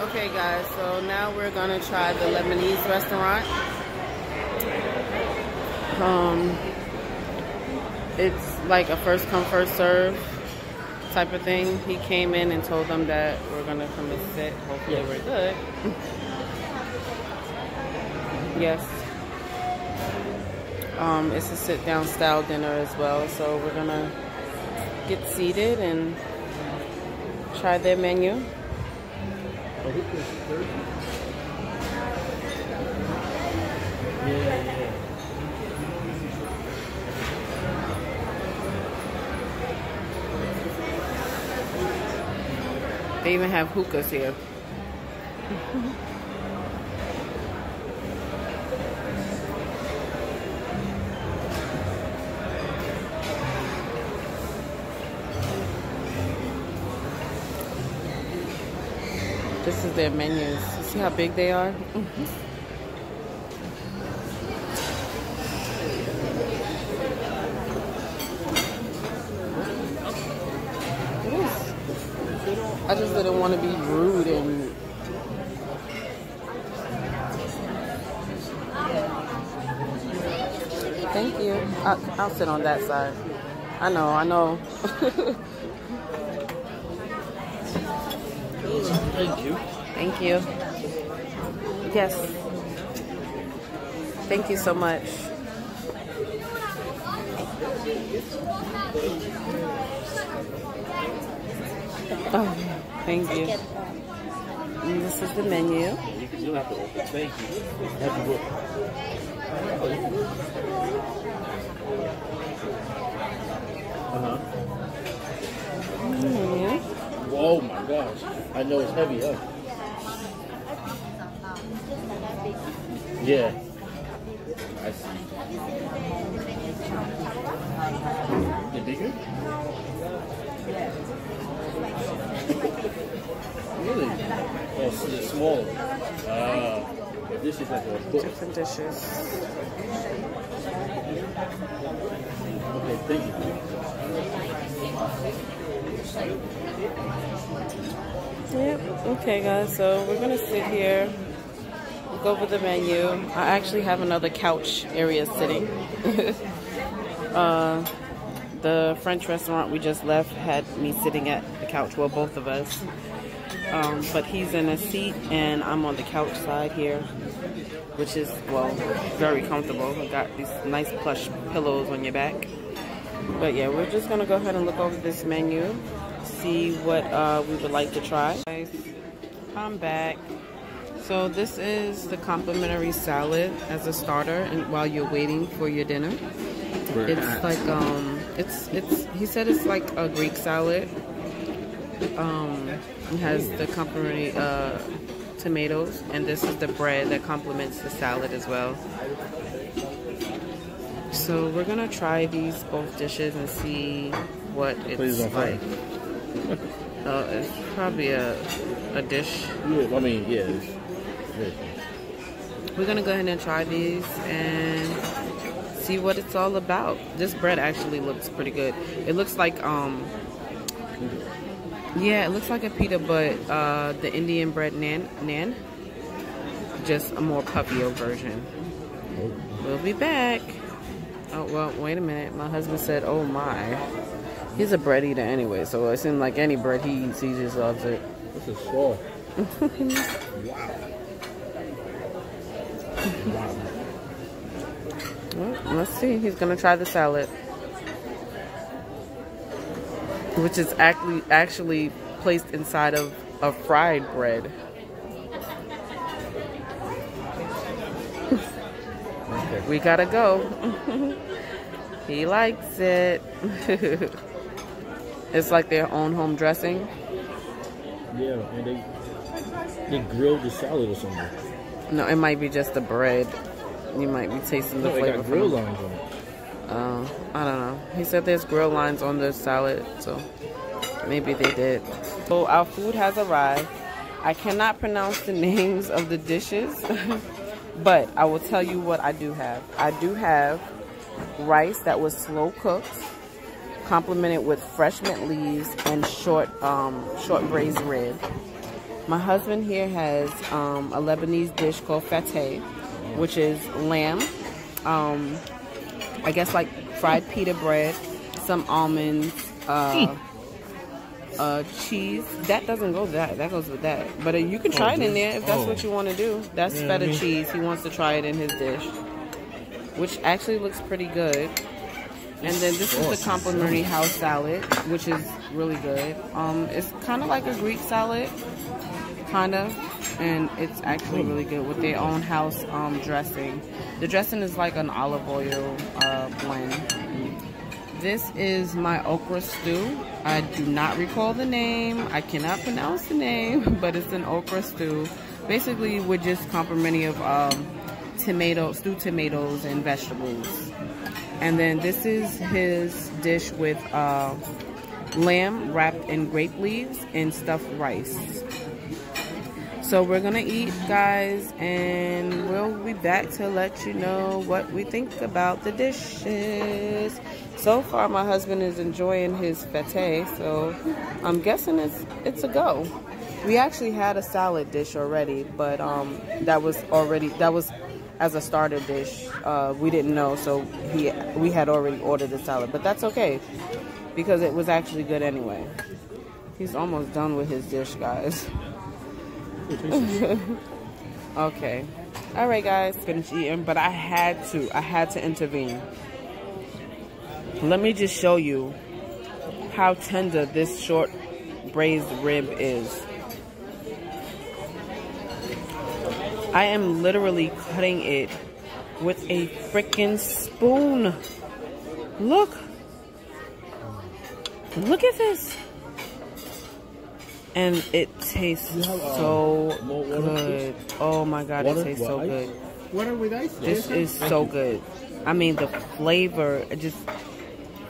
Okay guys, so now we're gonna try the Lebanese restaurant. Um, it's like a first come first serve type of thing. He came in and told them that we're gonna come and sit. Hopefully we're good. yes. Um, it's a sit down style dinner as well, so we're gonna get seated and try their menu. They even have hookahs here. this is their menus. You see how big they are? Mm-hmm. I just didn't want to be rude and Thank you. I, I'll sit on that side. I know, I know. Thank you. Thank you. Yes. Thank you so much. Oh, thank you. And this is the menu. You can do have to open. Thank you. Happy book. Uh-huh. Menu. Whoa, my gosh. I know it's heavy, huh? Yeah. I see. The bigger? Really? Oh, so it's smaller. Ah. this is like a book. Different dishes. Okay, thank you. Yep. Okay, guys. So we're gonna sit here, go over the menu. I actually have another couch area sitting. uh, the French restaurant we just left had me sitting at the couch. Well, both of us. Um, but he's in a seat and I'm on the couch side here, which is well very comfortable. I got these nice plush pillows on your back. But yeah, we're just gonna go ahead and look over this menu, see what uh, we would like to try. I'm back. So this is the complimentary salad as a starter, and while you're waiting for your dinner, it's like um, it's it's. He said it's like a Greek salad. Um, it has the complimentary uh, tomatoes, and this is the bread that complements the salad as well. So we're gonna try these both dishes and see what it's fire. Uh, it's probably a a dish. Yeah, I mean, yeah. We're gonna go ahead and try these and see what it's all about. This bread actually looks pretty good. It looks like um yeah, it looks like a pita, but uh, the Indian bread nan nan, just a more puffier version. We'll be back. Oh well, wait a minute. My husband said, "Oh my." He's a bread eater anyway, so it seems like any bread he eats, he just loves it. This is raw. wow. wow. Well, let's see. He's gonna try the salad, which is actually actually placed inside of a fried bread. Okay. We gotta go. he likes it. it's like their own home dressing. Yeah, and they they grilled the salad or something. No, it might be just the bread. You might be tasting the No, flavor. got from grill it. lines on it. Uh, I don't know. He said there's grill lines on the salad, so maybe they did. So our food has arrived. I cannot pronounce the names of the dishes, but I will tell you what I do have. I do have rice that was slow cooked, complemented with fresh mint leaves and short, um, short braised rib. My husband here has um, a Lebanese dish called fateh, which is lamb. Um, I guess like fried pita bread, some almonds, uh, Hmm. uh, cheese. That doesn't go with that. That goes with that. But uh, you can try it in there if that's Oh. what you want to do. That's Yeah, feta I mean- cheese. He wants to try it in his dish, which actually looks pretty good. And then this is the complimentary house salad, which is really good. Um, it's kind of like a Greek salad, kind of, and it's actually really good with their own house um, dressing. The dressing is like an olive oil uh, blend. This is my okra stew. I do not recall the name. I cannot pronounce the name, but it's an okra stew. Basically, with just complimentary of um, tomato, stewed tomatoes and vegetables. And then this is his dish with uh, lamb wrapped in grape leaves and stuffed rice. So we're gonna eat, guys, and we'll be back to let you know what we think about the dishes. So far, my husband is enjoying his fateh, so I'm guessing it's it's a go. We actually had a salad dish already, but um, that was already that was as a starter dish. Uh, we didn't know, so he we had already ordered the salad, but that's okay because it was actually good anyway. He's almost done with his dish, guys. Okay. All right, guys. Finished eating, but I had to. I had to intervene. Let me just show you how tender this short braised rib is. I am literally cutting it with a freaking spoon. Look. Look at this. And it tastes have, uh, so good. Oh my god, Water it tastes so ice? good. Water with ice? This Yes, is so good. I mean, the flavor just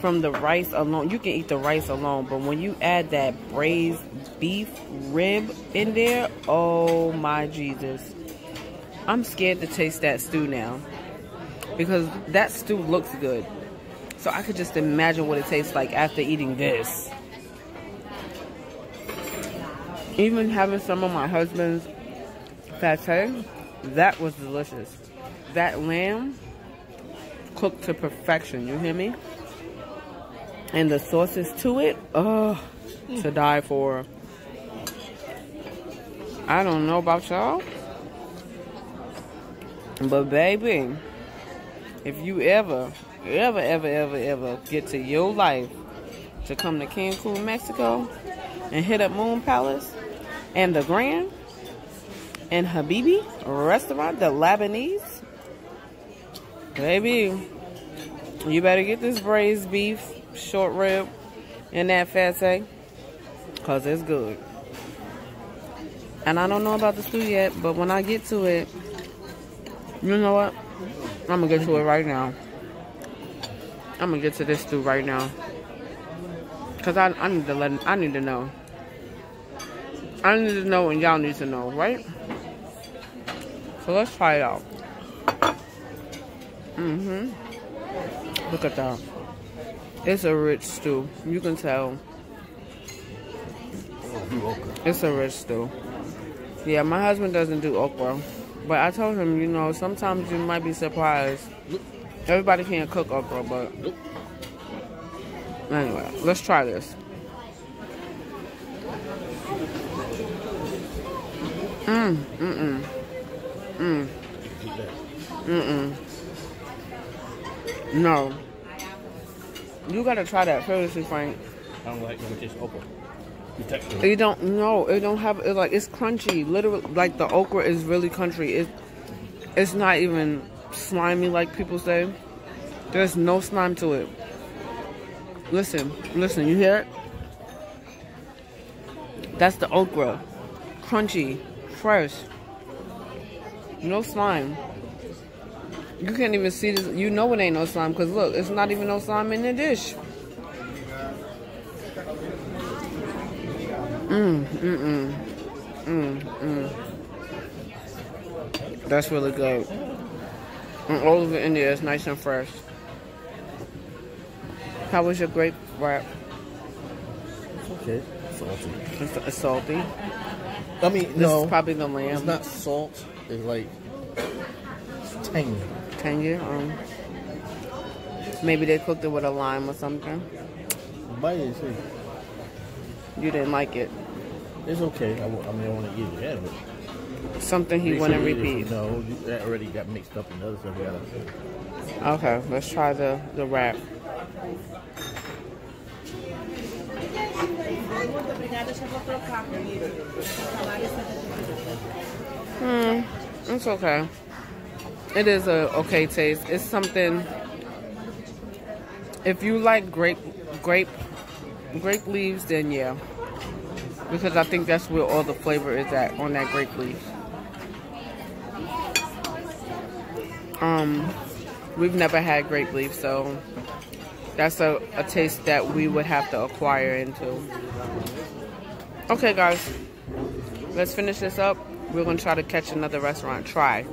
from the rice alone. You can eat the rice alone, but when you add that braised beef rib in there, oh my Jesus. I'm scared to taste that stew now because that stew looks good. So I could just imagine what it tastes like after eating this. Even having some of my husband's pate, that was delicious. That lamb cooked to perfection, you hear me? And the sauces to it, oh, to mm. die for. I don't know about y'all, but baby, if you ever, ever, ever, ever, ever get to your life to come to Cancun, Mexico, and hit up Moon Palace and the Grand and Habibi restaurant, the Lebanese, baby, you better get this braised beef, short rib, and that fateh, cause it's good. And I don't know about the stew yet, but when I get to it, you know what? I'm gonna get to it right now. I'm gonna get to this stew right now. Cause I, I need to let I need to know. I need to know and y'all need to know, right? So let's try it out. Mm-hmm. Look at that. It's a rich stew. You can tell. It's a rich stew. Yeah, my husband doesn't do okra. But I told him, you know, sometimes you might be surprised. Everybody can't cook okra, but anyway, let's try this. Mm, mm-mm. Mm. Mm-mm. No. You gotta try that seriously, Frank. I don't like it's okra. You don't no, it don't have it like it's crunchy. Literally like the okra is really crunchy. It it's not even slimy like people say. There's no slime to it. Listen, listen, you hear it? That's the okra. Crunchy, fresh. No slime. You can't even see this. You know it ain't no slime because look, it's not even no slime in the dish. Mm, mm, mm. Mm, mm. That's really good. And all of India, is nice and fresh. How was your grape wrap? Okay. Salty. It's, it's salty. I mean, This no, is probably the lamb. it's not salt. It's like tangy. tangy. Um, maybe they cooked it with a lime or something. Bite it, see. You didn't like it. It's okay. I mean, I want to eat it. Yeah, Something he wouldn't sure you eat it. repeat. No, that already got mixed up in other stuff. Okay, let's try the the wrap. Hmm, it's okay. It is a okay taste. It's something. If you like grape, grape, grape leaves, then yeah, because I think that's where all the flavor is at on that grape leaf. Um, we've never had grape leaf, so that's a, a taste that we would have to acquire into. Okay, guys, let's finish this up. We're gonna try to catch another restaurant. Try.